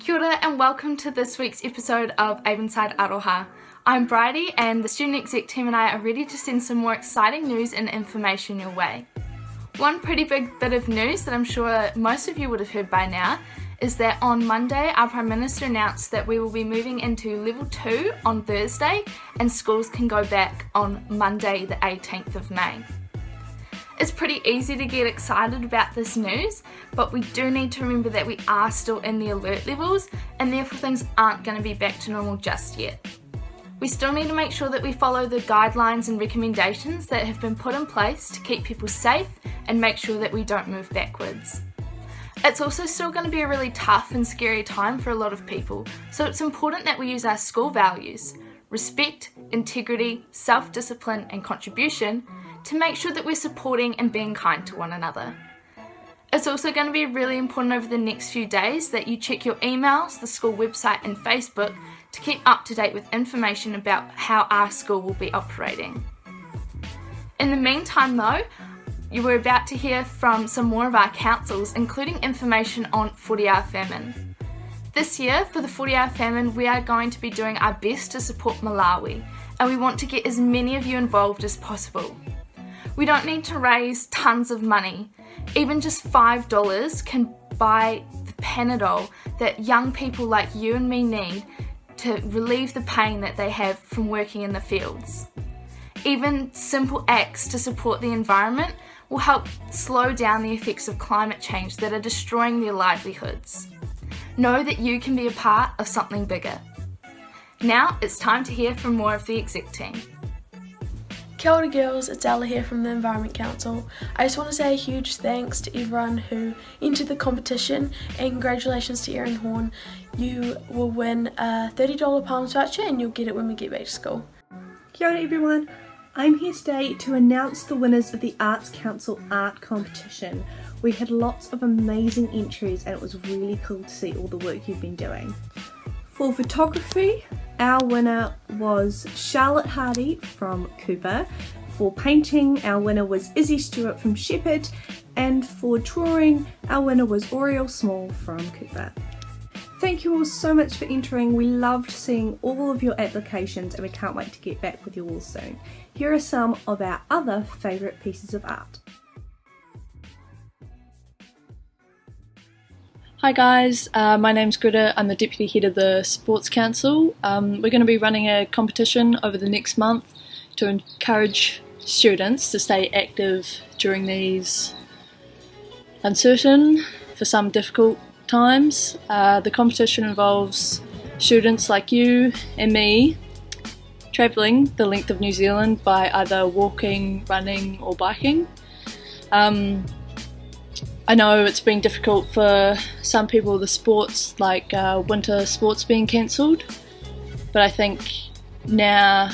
Kia ora and welcome to this week's episode of Avonside Aroha. I'm Bridie and the student exec team and I are ready to send some more exciting news and information your way. One pretty big bit of news that I'm sure most of you would have heard by now is that on Monday our Prime Minister announced that we will be moving into level 2 on Thursday and schools can go back on Monday the 18th of May. It's pretty easy to get excited about this news, but we do need to remember that we are still in the alert levels and therefore things aren't going to be back to normal just yet. We still need to make sure that we follow the guidelines and recommendations that have been put in place to keep people safe and make sure that we don't move backwards. It's also still going to be a really tough and scary time for a lot of people, so it's important that we use our school values respect, integrity, self discipline, and contribution to make sure that we're supporting and being kind to one another. It's also going to be really important over the next few days that you check your emails, the school website, and Facebook to keep up to date with information about how our school will be operating. In the meantime, though, you were about to hear from some more of our councils, including information on 40 hour famine. This year, for the 40 hour famine, we are going to be doing our best to support Malawi, and we want to get as many of you involved as possible. We don't need to raise tons of money. Even just $5 can buy the Panadol that young people like you and me need to relieve the pain that they have from working in the fields. Even simple acts to support the environment will help slow down the effects of climate change that are destroying their livelihoods. Know that you can be a part of something bigger. Now it's time to hear from more of the exec team. Kia ora girls, it's Ella here from the Environment Council. I just want to say a huge thanks to everyone who entered the competition and congratulations to Erin Horn. You will win a $30 Palms voucher and you'll get it when we get back to school. Kia ora everyone, I'm here today to announce the winners of the Arts Council Art Competition. We had lots of amazing entries and it was really cool to see all the work you've been doing. For photography, our winner was Charlotte Hardy from Cooper. For painting, our winner was Izzy Stewart from Shepherd. And for drawing, our winner was Oriel Small from Cooper. Thank you all so much for entering. We loved seeing all of your applications and we can't wait to get back with you all soon. Here are some of our other favourite pieces of art. Hi guys, uh, my name's Greta. I'm the Deputy Head of the Sports Council. Um, we're going to be running a competition over the next month to encourage students to stay active during these uncertain, for some difficult times. Uh, the competition involves students like you and me travelling the length of New Zealand by either walking, running or biking. Um, I know it's been difficult for some people, the sports, like uh, winter sports being cancelled, but I think now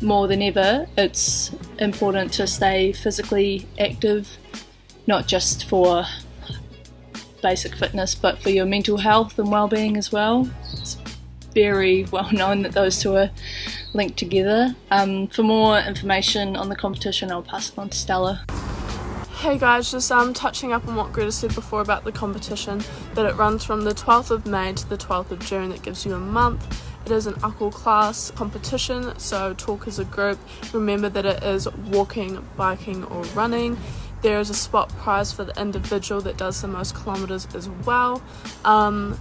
more than ever it's important to stay physically active, not just for basic fitness but for your mental health and well-being as well. It's very well known that those two are linked together. Um, for more information on the competition I'll pass it on to Stella. Hey guys, just um, touching up on what Greta said before about the competition, that it runs from the 12th of May to the 12th of June, that gives you a month. It is an ACL class competition, so talk as a group. Remember that it is walking, biking, or running. There is a spot prize for the individual that does the most kilometres as well. Um,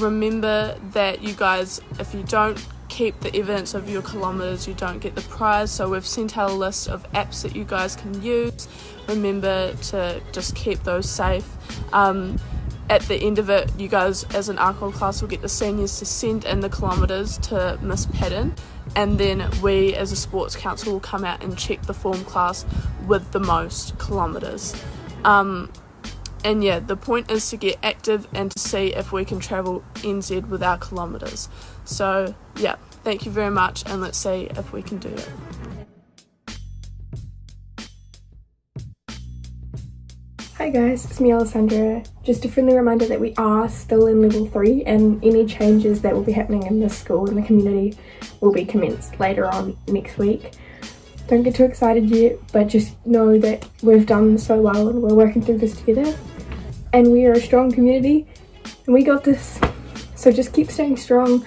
remember that you guys, if you don't keep the evidence of your kilometres, you don't get the prize. So we've sent out a list of apps that you guys can use remember to just keep those safe. Um, at the end of it, you guys, as an ACL class, will get the seniors to send in the kilometres to Miss Padden, and then we, as a sports council, will come out and check the form class with the most kilometres. Um, and yeah, the point is to get active and to see if we can travel NZ with our kilometres. So, yeah, thank you very much, and let's see if we can do it. Hi guys, it's me Alessandra. Just a friendly reminder that we are still in level 3 and any changes that will be happening in this school and the community will be commenced later on next week. Don't get too excited yet, but just know that we've done so well and we're working through this together. And we are a strong community and we got this. So just keep staying strong,